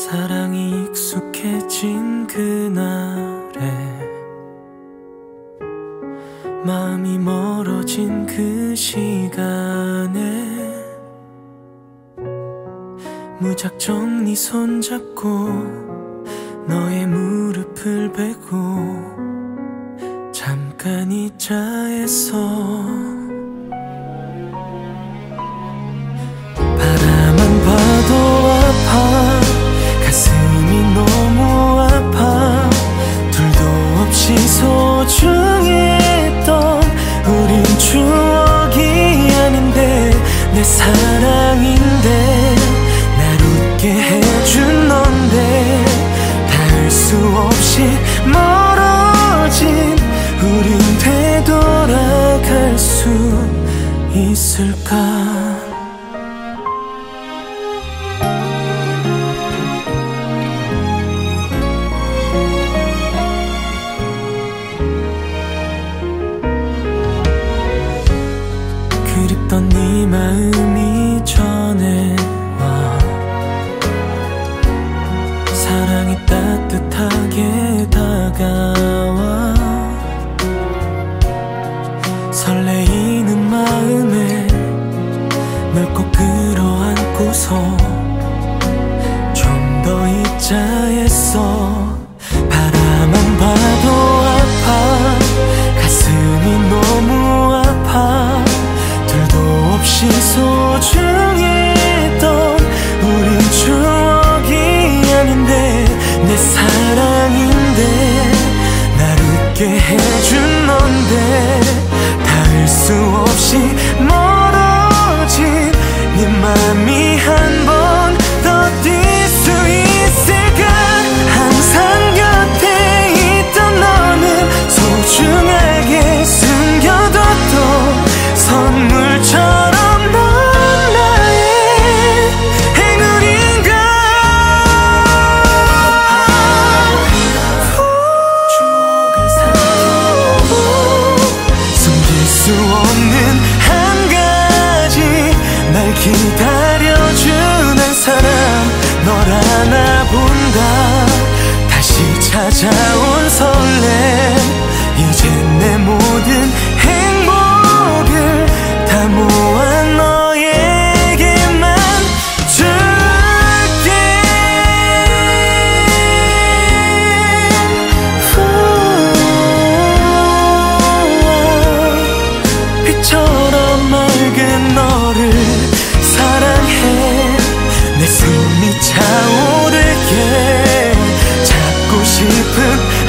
사랑이 익숙해진 그날에 마음이 멀어진 그 시간에 무작정 네 손잡고 너의 무릎을 베고 잠깐 이 자에서 내 사랑인데 날 웃게 해준 넌데 닿을 수 없이 멀어진 우린 되돌아갈 수 있을까 그립던 네 마음이 전해와 사랑이 따뜻하게 다가와 설레이 사랑 날 싶은